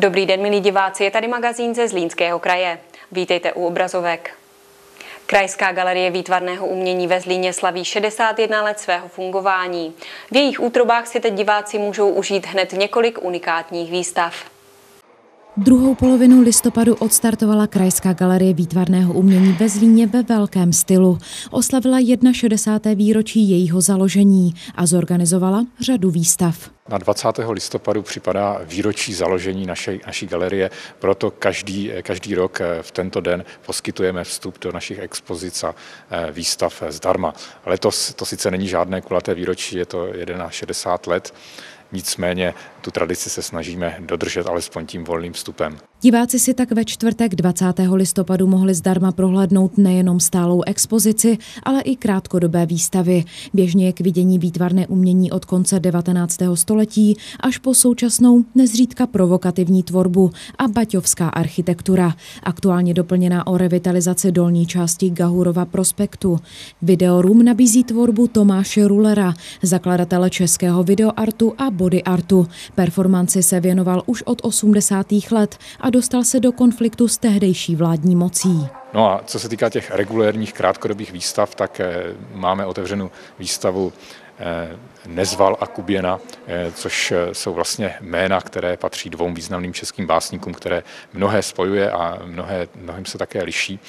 Dobrý den, milí diváci, je tady magazín ze Zlínského kraje. Vítejte u obrazovek. Krajská galerie výtvarného umění ve Zlíně slaví 61 let svého fungování. V jejich útrobách si teď diváci můžou užít hned několik unikátních výstav. Druhou polovinu listopadu odstartovala Krajská galerie výtvarného umění ve Zlíně ve velkém stylu. Oslavila 61. výročí jejího založení a zorganizovala řadu výstav. Na 20. listopadu připadá výročí založení naší, naší galerie, proto každý, každý rok eh, v tento den poskytujeme vstup do našich expozic a eh, výstav zdarma. Letos to sice není žádné kulaté výročí, je to 61 let, nicméně tu tradici se snažíme dodržet alespoň tím volným vstupem. Diváci si tak ve čtvrtek 20. listopadu mohli zdarma prohlédnout nejenom stálou expozici, ale i krátkodobé výstavy. Běžně je k vidění výtvarné umění od konce 19. století až po současnou nezřídka provokativní tvorbu a baťovská architektura, aktuálně doplněná o revitalizaci dolní části Gahurova prospektu. Videorum nabízí tvorbu Tomáše Rulera, zakladatele českého videoartu a body artu. Performanci se věnoval už od 80. let a dostal se do konfliktu s tehdejší vládní mocí. No a co se týká těch regulérních krátkodobých výstav, tak eh, máme otevřenou výstavu eh, Nezval a Kuběna, eh, což jsou vlastně jména, které patří dvou významným českým básníkům, které mnohé spojuje a mnohé, mnohým se také liší.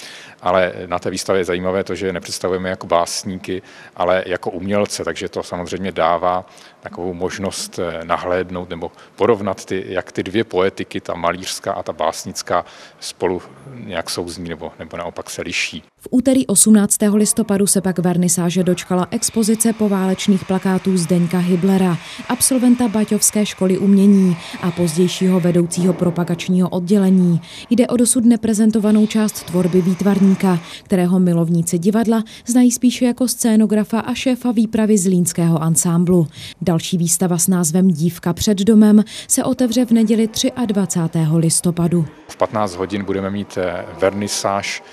Ale na té výstavě je zajímavé to, že nepředstavujeme jako básníky, ale jako umělce, takže to samozřejmě dává takovou možnost eh, nahlédnout nebo porovnat, ty, jak ty dvě poetiky, ta malířská a ta básnická, spolu nějak souzní nebo, nebo naopak se liší. V úterý 18. listopadu se pak vernisáže dočkala expozice poválečných plakátů Zdeňka Hiblera, absolventa Baťovské školy umění a pozdějšího vedoucího propagačního oddělení. Jde o dosud neprezentovanou část tvorby výtvarníka, kterého milovníci divadla znají spíše jako scénografa a šéfa výpravy zlínského ansámblu. Další výstava s názvem Dívka před domem se otevře v neděli 23. listopadu. V 15 hodin budeme mít eh, vernisáž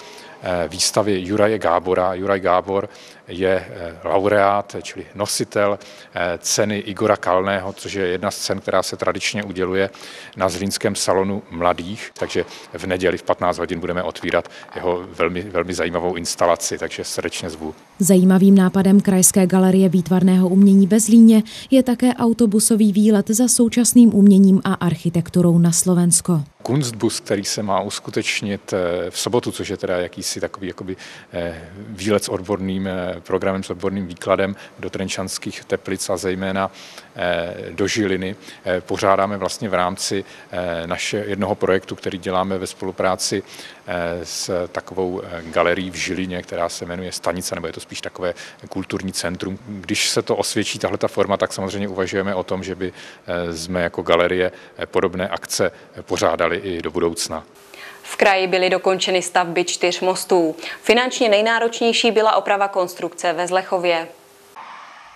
eh, výstavy Juraje Gábora. Juraj Gábor je eh, laureát, čili nositel eh, ceny Igora Kalného, což je jedna z cen, která se tradičně uděluje na Zlínském salonu mladých, takže v neděli v 15 hodin budeme otvírat jeho velmi, velmi zajímavou instalaci, takže srdečně zvu. Zajímavým nápadem Krajské galerie výtvarného umění ve Zlíně je také autobusový výlet za současným uměním a architekturou na Slovensko. Kunstbus, který se má uskutečnit eh, v sobotu, což je teda jakýsi takový jakoby výlet s odborným programem s odborným výkladem do Trenčanských teplic a zejména eh, do Žiliny. Eh, pořádáme vlastně v rámci eh, naše jednoho projektu, který děláme ve spolupráci s takovou galerií v Žilině, která se jmenuje Stanice, nebo je to spíš takové kulturní centrum. Když se to osvědčí, tahle ta forma, tak samozřejmě uvažujeme o tom, že by jsme jako galerie podobné akce pořádali i do budoucna. V kraji byly dokončeny stavby čtyř mostů. Finančně nejnáročnější byla oprava konstrukce ve Zlechově.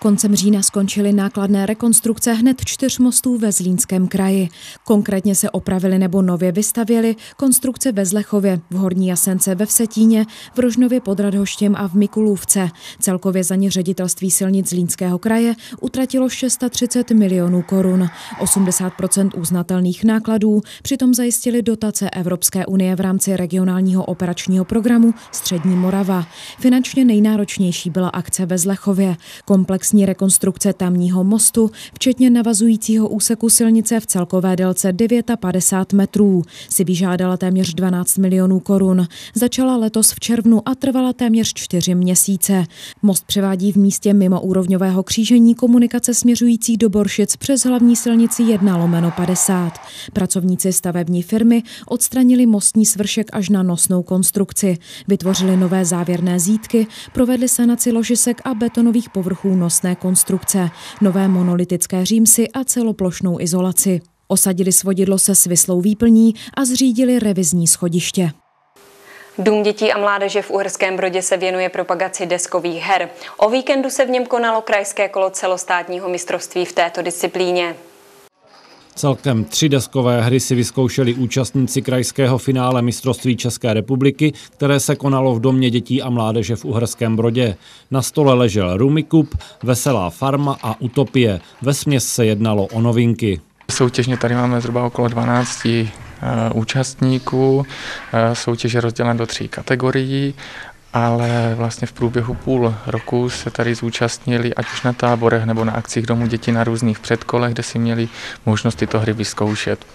Koncem října skončily nákladné rekonstrukce hned čtyř mostů ve Zlínském kraji. Konkrétně se opravili nebo nově vystavěly konstrukce ve Zlechově, v Horní Jasence ve Vsetíně, v Rožnově pod Radhoštěm a v Mikulůvce. Celkově za ně ředitelství silnic Zlínského kraje utratilo 630 milionů korun. 80% uznatelných nákladů přitom zajistili dotace Evropské unie v rámci regionálního operačního programu Střední Morava. Finančně nejnáročnější byla akce ve Zlechově. Komplex komplexní rekonstrukce tamního mostu, včetně navazujícího úseku silnice v celkové délce 59 metrů, si vyžádala téměř 12 milionů korun. Začala letos v červnu a trvala téměř čtyři měsíce. Most převádí v místě mimo úrovňového křížení komunikace směřující do Boršic přes hlavní silnici 1 lomeno 50. Pracovníci stavební firmy odstranili mostní svršek až na nosnou konstrukci, vytvořili nové závěrné zítky, provedli sanaci ložisek a betonových povrchů nosné mostné konstrukce, nové monolitické římsy a celoplošnou izolaci. Osadili svodidlo se svislou výplní a zřídili revizní schodiště. Dům dětí a mládeže v Uherském Brodě se věnuje propagaci deskových her. O víkendu se v něm konalo krajské kolo celostátního mistrovství v této disciplíně. Celkem tři deskové hry si vyzkoušeli účastníci krajského finále mistrovství České republiky, které se konalo v Domě dětí a mládeže v Uherském Brodě. Na stole ležel Rumikup, Veselá farma a Utopie. Ve směs se jednalo o novinky. Soutěžně tady máme zhruba okolo 12 účastníků. Soutěž je rozdělena do tří kategorií ale vlastně v průběhu půl roku se tady zúčastnili, ať už na táborech nebo na akcích domů děti na různých předkolech, kde si měli možnost tyto hry vyzkoušet.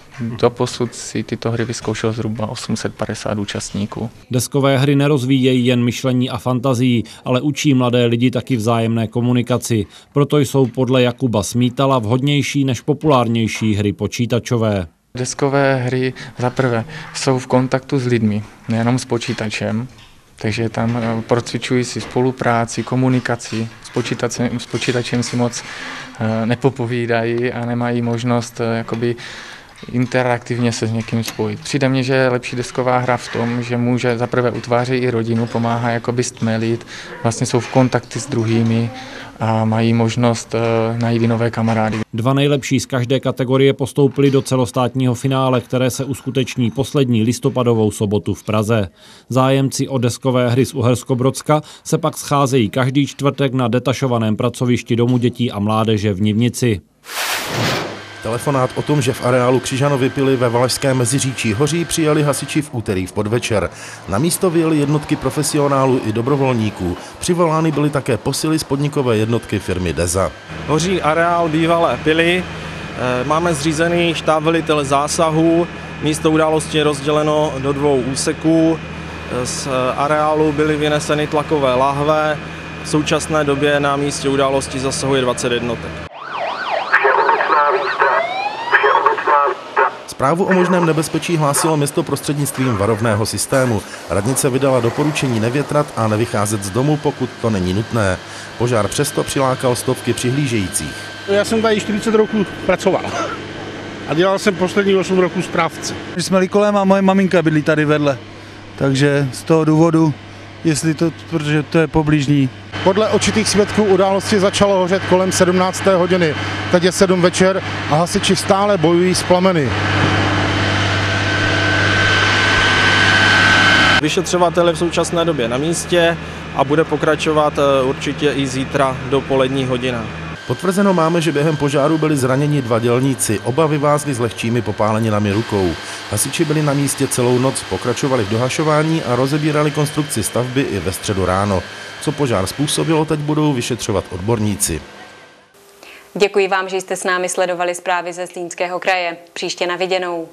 posud si tyto hry vyzkoušelo zhruba 850 účastníků. Deskové hry nerozvíjejí jen myšlení a fantazii, ale učí mladé lidi taky vzájemné komunikaci. Proto jsou podle Jakuba Smítala vhodnější než populárnější hry počítačové. Deskové hry zaprvé jsou v kontaktu s lidmi, nejenom s počítačem, takže tam eh, procvičuji si spolupráci, komunikaci. S počítačem, s počítačem si moc eh, nepopovídají a nemají možnost eh, jakoby interaktivně se s někým spojit. Přijde mně, že je lepší desková hra v tom, že může zaprvé utvářet i rodinu, pomáhá jakoby stmelit, vlastně jsou v kontakty s druhými a mají možnost eh, najít nové kamarády. Dva nejlepší z každé kategorie postoupili do celostátního finále, které se uskuteční poslední listopadovou sobotu v Praze. Zájemci o deskové hry z Uherskobrodska se pak scházejí každý čtvrtek na detašovaném pracovišti Domu dětí a mládeže v Nivnici. Telefonát o tom, že v areálu Křižanovy pily ve Valašském Meziříčí hoří, přijali hasiči v úterý v podvečer. Na místo vyjeli jednotky profesionálů i dobrovolníků. Přivolány byly také posily z podnikové jednotky firmy Deza. Hoří areál bývalé pily, eh, máme zřízený štáb velitel zásahu, místo události je rozděleno do dvou úseků. Z areálu byly vyneseny tlakové lahve, v současné době na místě události zasahuje 20 jednotek. Zprávu o možném nebezpečí hlásilo město prostřednictvím varovného systému. Radnice vydala doporučení nevětrat a nevycházet z domu, pokud to není nutné. Požár přesto přilákal stovky přihlížejících. Já jsem tady 40 roků pracoval a dělal jsem poslední 8 roků správce. Jsme kolem a moje maminka bydlí tady vedle, takže z toho důvodu, jestli to, protože to je poblížní. Podle očitých svědků události začalo hořet kolem 17. hodiny. Teď je 7 večer a hasiči stále bojují s plameny. Vyšetřovatel je v současné době na místě a bude pokračovat eh, určitě i zítra do polední hodina. Potvrzeno máme, že během požáru byli zraněni dva dělníci, oba vyvázli s lehčími popáleninami rukou. Hasiči byli na místě celou noc, pokračovali v dohašování a rozebírali konstrukci stavby i ve středu ráno. Co požár způsobilo, teď budou vyšetřovat odborníci. Děkuji vám, že jste s námi sledovali zprávy ze Slínského kraje. Příště na viděnou.